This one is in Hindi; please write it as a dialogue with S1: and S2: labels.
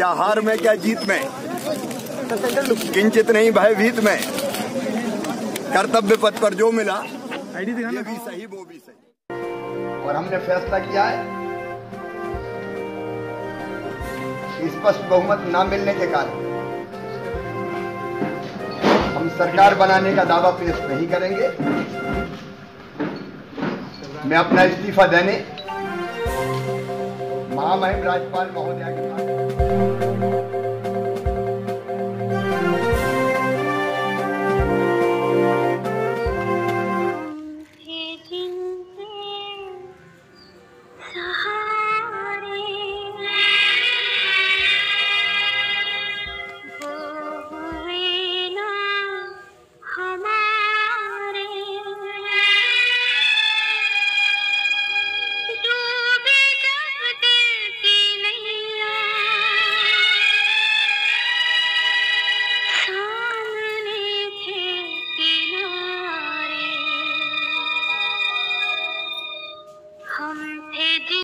S1: क्या हार में क्या जीत में? किंचित नहीं भयभीत में। कर्तव्य पथ पर जो मिला ये भी सही वो भी सही। और हमने फैसला किया है स्पष्ट बहुमत ना मिलने के कारण हम सरकार बनाने का दावा पेश नहीं करेंगे। मैं अपना इस्तीफा देने महामहिम राज्यपाल महोदया के Música এখন থেকে